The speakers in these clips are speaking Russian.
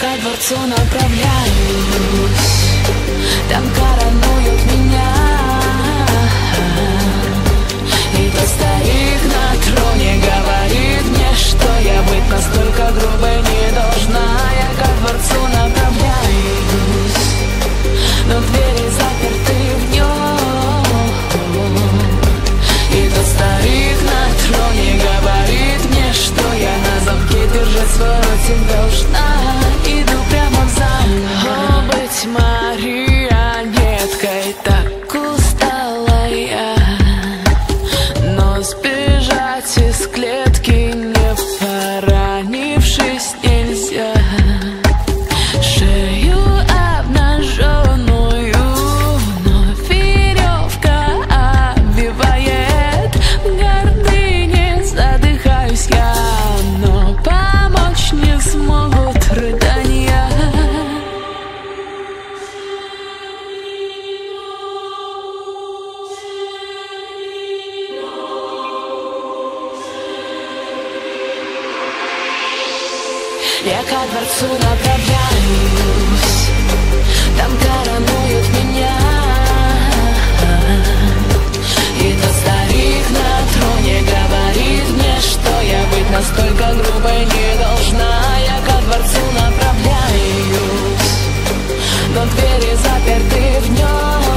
Ко дворцу направляюсь. Там коронуют меня. И тот поранившись Я ко дворцу направляюсь. Там коронуют меня. И тот старик на троне говорит мне Что я быть настолько грубой не должна. Я ко дворцу направляюсь Но двери заперты в нем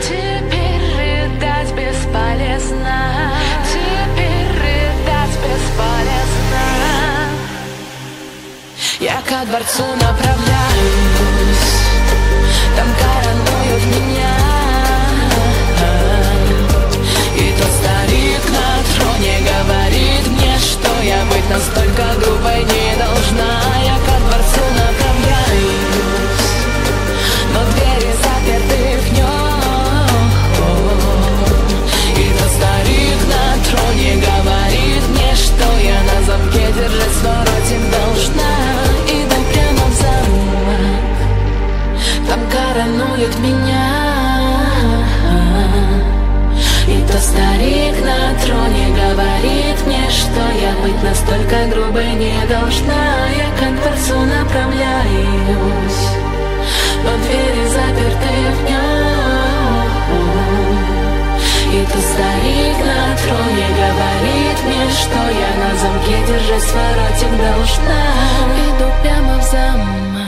Теперь рыдать бесполезно. Теперь рыдать бесполезно. Я ко дворцу направляюсь. Там коронуют меня настолько грубой не должна Я к дворцу направляюсь Но двери заперты в нем И тот старик на троне говорит мне Что я на замке держать свой ротик должна. Иду прямо в замок